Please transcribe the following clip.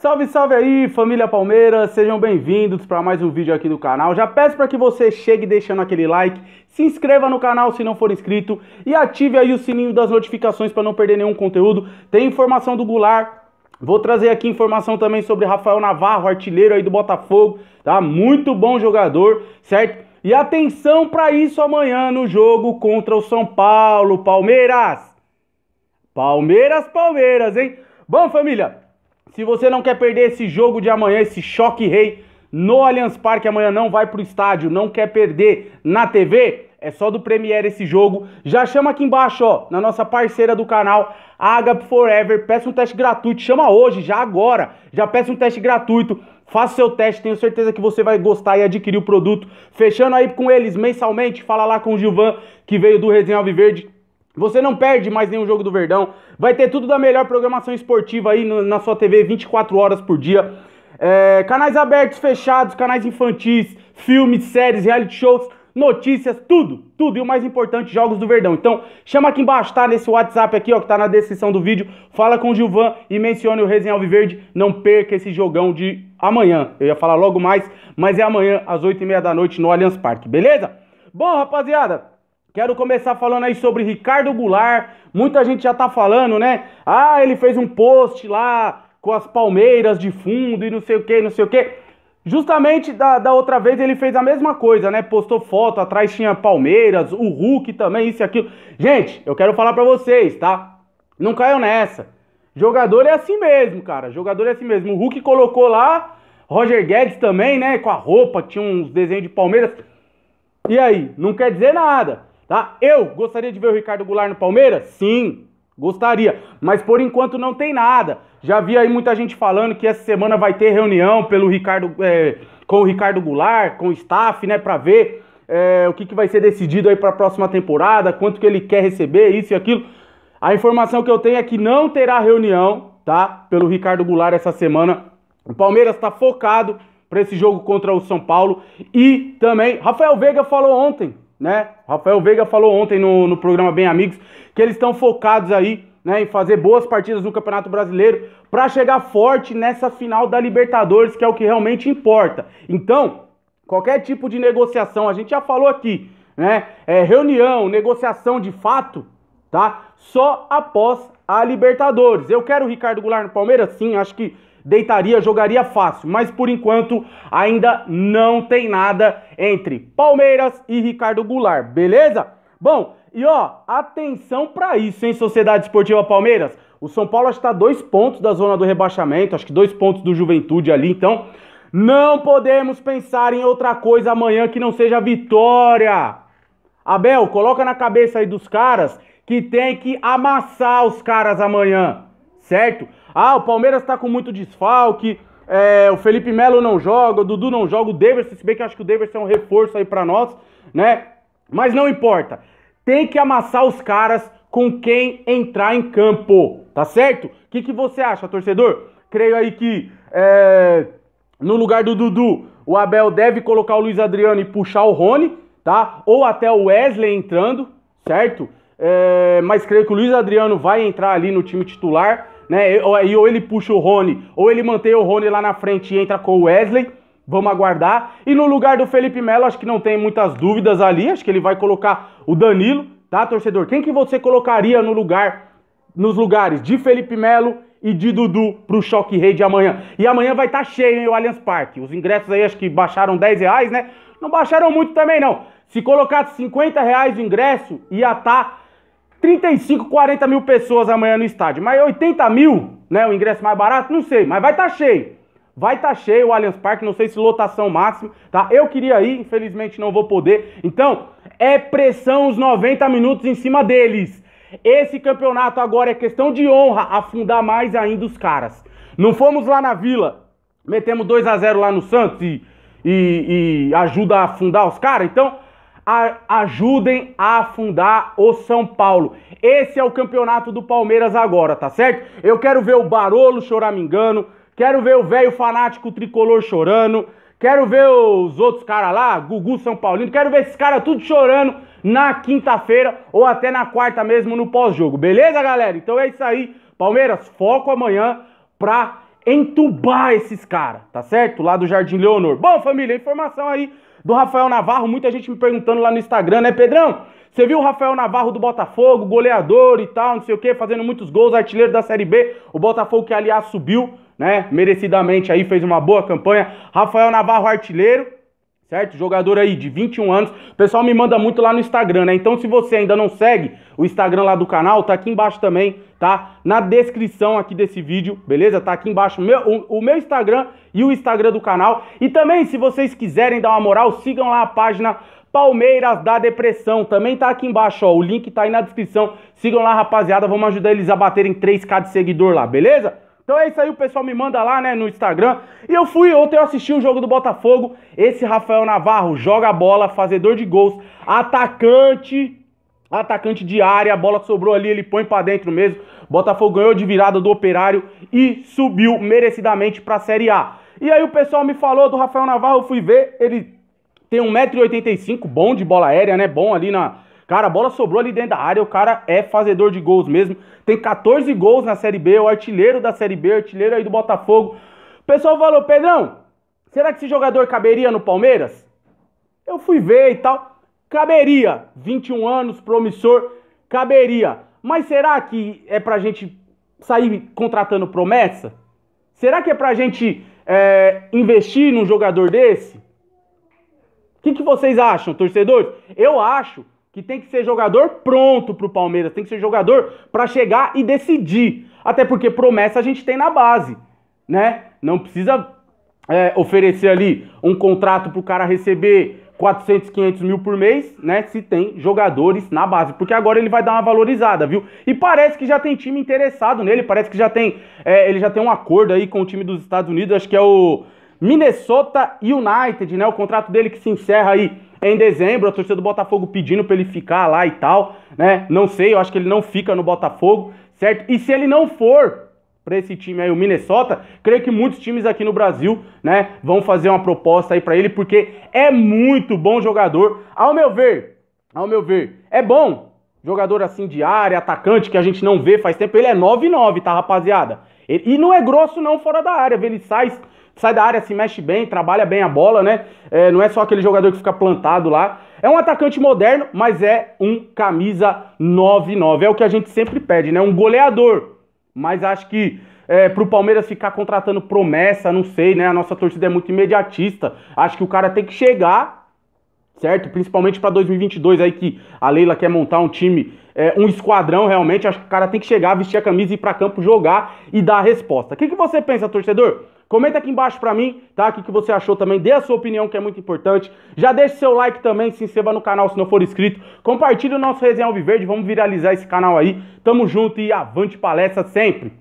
Salve, salve aí, família Palmeiras, sejam bem-vindos para mais um vídeo aqui do canal. Já peço para que você chegue deixando aquele like, se inscreva no canal se não for inscrito e ative aí o sininho das notificações para não perder nenhum conteúdo. Tem informação do Goulart, vou trazer aqui informação também sobre Rafael Navarro, artilheiro aí do Botafogo, tá? Muito bom jogador, certo? E atenção para isso amanhã no jogo contra o São Paulo, Palmeiras. Palmeiras, Palmeiras, hein? Bom, família, se você não quer perder esse jogo de amanhã, esse choque rei no Allianz Parque, amanhã não vai pro estádio, não quer perder na TV, é só do Premiere esse jogo. Já chama aqui embaixo, ó, na nossa parceira do canal, Agap Forever. Peça um teste gratuito, chama hoje, já agora. Já peça um teste gratuito. Faça seu teste, tenho certeza que você vai gostar e adquirir o produto. Fechando aí com eles mensalmente, fala lá com o Gilvan, que veio do Resenha Alviverde. Você não perde mais nenhum jogo do Verdão. Vai ter tudo da melhor programação esportiva aí no, na sua TV 24 horas por dia. É, canais abertos, fechados, canais infantis, filmes, séries, reality shows, notícias, tudo, tudo. E o mais importante, jogos do Verdão. Então, chama aqui embaixo, tá? Nesse WhatsApp aqui, ó, que tá na descrição do vídeo. Fala com o Gilvan e mencione o Resenha Alviverde. Não perca esse jogão de amanhã. Eu ia falar logo mais, mas é amanhã, às 8h30 da noite, no Allianz Parque, beleza? Bom, rapaziada, Quero começar falando aí sobre Ricardo Goulart. Muita gente já tá falando, né? Ah, ele fez um post lá com as palmeiras de fundo e não sei o que, não sei o que. Justamente da, da outra vez ele fez a mesma coisa, né? Postou foto, atrás tinha Palmeiras, o Hulk também, isso e aquilo. Gente, eu quero falar pra vocês, tá? Não caiam nessa. Jogador é assim mesmo, cara. Jogador é assim mesmo. O Hulk colocou lá, Roger Guedes também, né? Com a roupa, tinha uns desenhos de Palmeiras. E aí? Não quer dizer nada. Tá? Eu gostaria de ver o Ricardo Goulart no Palmeiras? Sim, gostaria. Mas por enquanto não tem nada. Já vi aí muita gente falando que essa semana vai ter reunião pelo Ricardo, é, com o Ricardo Goulart, com o staff, né, para ver é, o que, que vai ser decidido aí para a próxima temporada, quanto que ele quer receber, isso e aquilo. A informação que eu tenho é que não terá reunião, tá? Pelo Ricardo Goulart essa semana. O Palmeiras está focado para esse jogo contra o São Paulo e também Rafael Veiga falou ontem né? Rafael Veiga falou ontem no, no programa Bem Amigos que eles estão focados aí né, em fazer boas partidas no Campeonato Brasileiro para chegar forte nessa final da Libertadores, que é o que realmente importa. Então, qualquer tipo de negociação, a gente já falou aqui, né? É, reunião, negociação de fato, tá? Só após a Libertadores. Eu quero o Ricardo Goulart no Palmeiras? Sim, acho que deitaria, jogaria fácil, mas por enquanto ainda não tem nada entre Palmeiras e Ricardo Goulart, beleza? Bom, e ó, atenção para isso, hein, Sociedade Esportiva Palmeiras? O São Paulo está dois pontos da zona do rebaixamento, acho que dois pontos do Juventude ali, então não podemos pensar em outra coisa amanhã que não seja vitória. Abel, coloca na cabeça aí dos caras que tem que amassar os caras amanhã, certo? Ah, o Palmeiras tá com muito desfalque, é, o Felipe Melo não joga, o Dudu não joga, o Davidson, se bem que eu acho que o Davidson é um reforço aí pra nós, né? Mas não importa. Tem que amassar os caras com quem entrar em campo, tá certo? O que, que você acha, torcedor? Creio aí que é, no lugar do Dudu, o Abel deve colocar o Luiz Adriano e puxar o Rony, tá? Ou até o Wesley entrando, certo? É, mas creio que o Luiz Adriano vai entrar ali no time titular né? Ou ele puxa o Rony, ou ele mantém o Rony lá na frente e entra com o Wesley. Vamos aguardar. E no lugar do Felipe Melo, acho que não tem muitas dúvidas ali. Acho que ele vai colocar o Danilo, tá, torcedor? Quem que você colocaria no lugar, nos lugares de Felipe Melo e de Dudu pro Choque Rei de amanhã? E amanhã vai estar tá cheio, hein, o Allianz Parque. Os ingressos aí acho que baixaram 10 reais, né? Não baixaram muito também, não. Se colocasse 50 reais o ingresso, ia estar tá 35, 40 mil pessoas amanhã no estádio. Mas 80 mil, né? O ingresso mais barato, não sei, mas vai estar tá cheio. Vai estar tá cheio o Allianz Parque, não sei se lotação máxima, tá? Eu queria ir, infelizmente não vou poder. Então, é pressão os 90 minutos em cima deles. Esse campeonato agora é questão de honra afundar mais ainda os caras. Não fomos lá na Vila, metemos 2 a 0 lá no Santos e, e, e ajuda a afundar os caras. Então, ajudem a afundar o São Paulo. Esse é o campeonato do Palmeiras agora, tá certo? Eu quero ver o Barolo choramingando, quero ver o velho fanático tricolor chorando, quero ver os outros caras lá, Gugu São Paulino, quero ver esses caras tudo chorando na quinta-feira ou até na quarta mesmo no pós-jogo, beleza, galera? Então é isso aí. Palmeiras, foco amanhã pra entubar esses caras, tá certo? Lá do Jardim Leonor. Bom, família, informação aí do Rafael Navarro, muita gente me perguntando lá no Instagram, né, Pedrão? Você viu o Rafael Navarro do Botafogo, goleador e tal, não sei o que, fazendo muitos gols, artilheiro da Série B. O Botafogo que, aliás, subiu, né, merecidamente aí, fez uma boa campanha. Rafael Navarro, artilheiro certo? Jogador aí de 21 anos. O pessoal me manda muito lá no Instagram, né? Então, se você ainda não segue o Instagram lá do canal, tá aqui embaixo também, tá? Na descrição aqui desse vídeo, beleza? Tá aqui embaixo o meu, o, o meu Instagram e o Instagram do canal. E também, se vocês quiserem dar uma moral, sigam lá a página Palmeiras da Depressão. Também tá aqui embaixo, ó. O link tá aí na descrição. Sigam lá, rapaziada. Vamos ajudar eles a baterem 3k de seguidor lá, beleza? Então é isso aí, o pessoal me manda lá, né, no Instagram. E eu fui, ontem eu assisti o jogo do Botafogo. Esse Rafael Navarro joga bola, fazedor de gols, atacante, atacante de área, a bola sobrou ali, ele põe para dentro mesmo. Botafogo ganhou de virada do Operário e subiu merecidamente para a Série A. E aí o pessoal me falou do Rafael Navarro, eu fui ver, ele tem 1,85m, bom de bola aérea, né? Bom ali na, Cara, a bola sobrou ali dentro da área, o cara é fazedor de gols mesmo. Tem 14 gols na Série B, o artilheiro da Série B, artilheiro aí do Botafogo. O pessoal falou, Pedrão, será que esse jogador caberia no Palmeiras? Eu fui ver e tal. Caberia, 21 anos, promissor, caberia. Mas será que é pra gente sair contratando promessa? Será que é pra gente é, investir num jogador desse? O que, que vocês acham, torcedores? Eu acho que tem que ser jogador pronto para o Palmeiras, tem que ser jogador para chegar e decidir. Até porque promessa a gente tem na base, né? Não precisa é, oferecer ali um contrato para o cara receber 400, 500 mil por mês, né? Se tem jogadores na base, porque agora ele vai dar uma valorizada, viu? E parece que já tem time interessado nele, parece que já tem, é, ele já tem um acordo aí com o time dos Estados Unidos, acho que é o Minnesota United, né? O contrato dele que se encerra aí em dezembro, a torcida do Botafogo pedindo para ele ficar lá e tal, né? Não sei, eu acho que ele não fica no Botafogo, certo? E se ele não for para esse time aí, o Minnesota, creio que muitos times aqui no Brasil, né, vão fazer uma proposta aí para ele, porque é muito bom jogador. Ao meu ver, ao meu ver, é bom jogador assim de área, atacante, que a gente não vê faz tempo. Ele é 9-9, tá, rapaziada? E não é grosso não fora da área, ele sai sai da área, se mexe bem, trabalha bem a bola, né? É, não é só aquele jogador que fica plantado lá. É um atacante moderno, mas é um camisa 9-9. É o que a gente sempre pede, né? Um goleador. Mas acho que é, pro Palmeiras ficar contratando promessa, não sei, né? A nossa torcida é muito imediatista. Acho que o cara tem que chegar, certo? Principalmente para 2022 aí que a Leila quer montar um time, é, um esquadrão realmente. Acho que o cara tem que chegar, vestir a camisa, ir para campo, jogar e dar a resposta. O que, que você pensa, torcedor? Comenta aqui embaixo pra mim, tá? O que, que você achou também. Dê a sua opinião, que é muito importante. Já deixe seu like também, se inscreva no canal se não for inscrito. Compartilhe o nosso Resenha Alviverde, vamos viralizar esse canal aí. Tamo junto e avante palestra sempre!